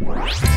Música